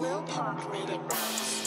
Will Park made it bounce.